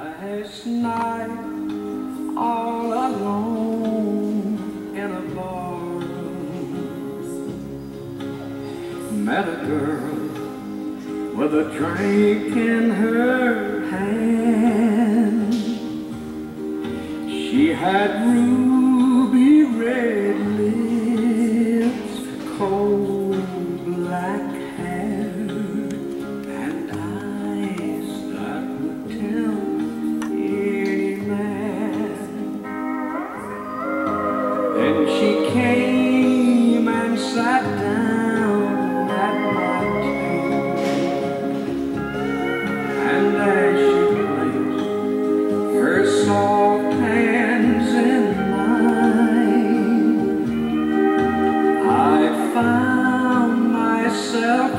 Last night, all alone in a bar, met a girl with a drink in her hand. She had ruby red lips, Then she came and sat down at my table, and as she placed her soft hands in mine, I found myself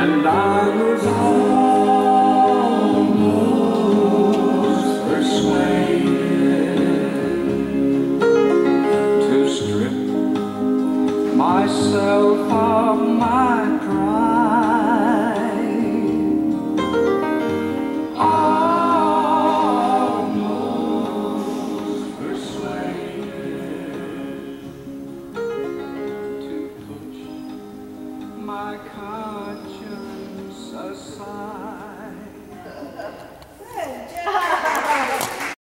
and I was almost persuaded to strip myself of my